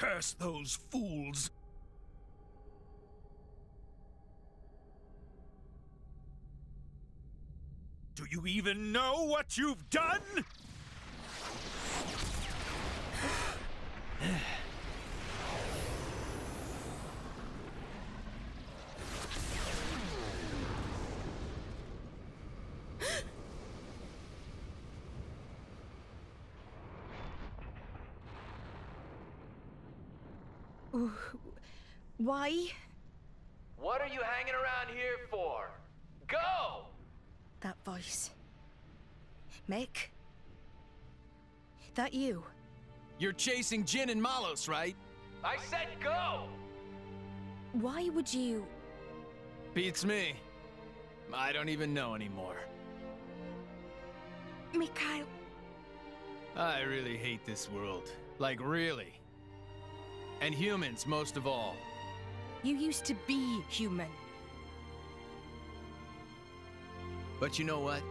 Curse those fools! Do you even know what you've done? Why? What are you hanging around here for? Go! That voice. Mick? That you? You're chasing Jin and Malos, right? I said go! Why would you... Beats me. I don't even know anymore. Mikhail... I really hate this world. Like, really. And humans, most of all. You used to be human. But you know what?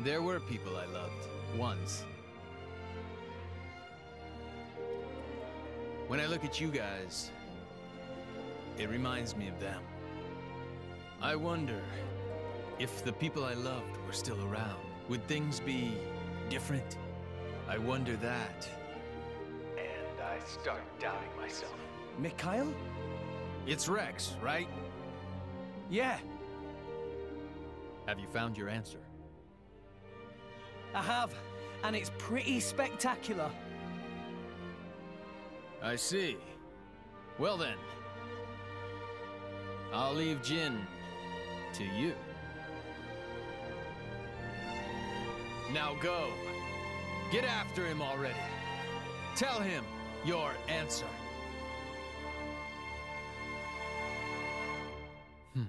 There were people I loved, once. When I look at you guys, it reminds me of them. I wonder if the people I loved were still around, would things be different? I wonder that. And I start doubting myself. Mikhail? It's Rex, right? Yeah, Have you found your answer? I have. And it's pretty spectacular. I see. Well then, I'll leave Jin to you. Now go. Get after him already. Tell him your answer. Hmm.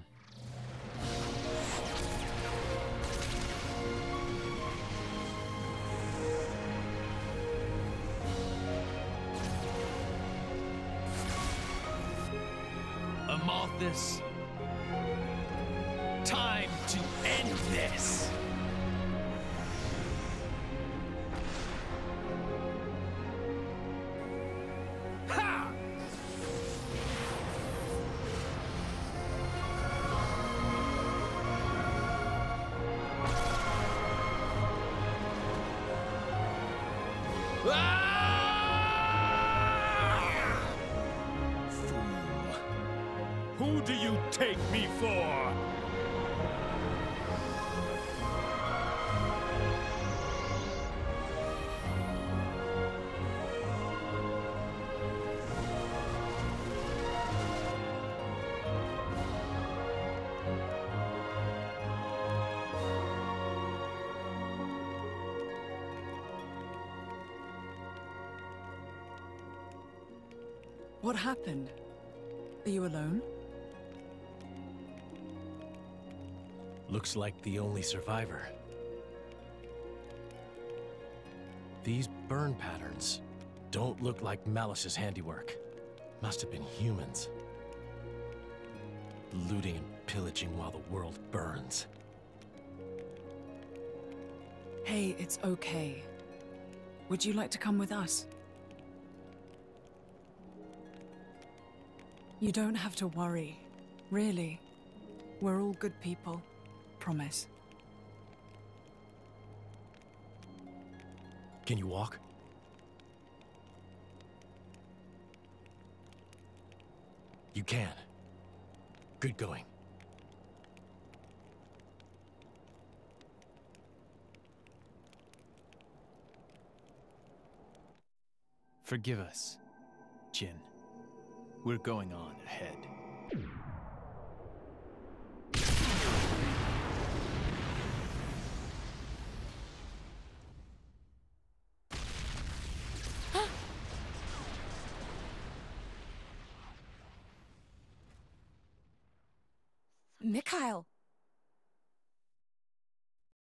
Amalthus. Time to end this! Fool. Who do you take me for? What happened? Are you alone? Looks like the only survivor. These burn patterns don't look like Malos's handiwork. Must have been humans. Looting and pillaging while the world burns. Hey, it's okay. Would you like to come with us? You don't have to worry. Really. We're all good people. Promise. Can you walk? You can. Good going. Forgive us, Jin. We're going on ahead.